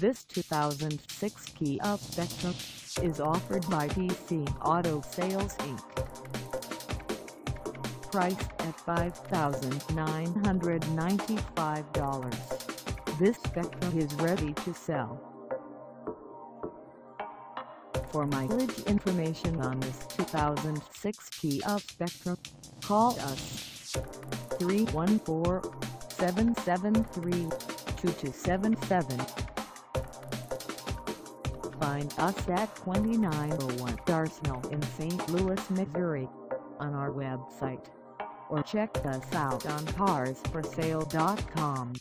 This 2006 Kia Spectra is offered by DC Auto Sales Inc. Priced at $5,995, this Spectra is ready to sell. For mileage information on this 2006 Kia Spectra, call us 314-773-2277. Find us at 2901 Arsenal in St. Louis, Missouri on our website or check us out on carsforsale.com.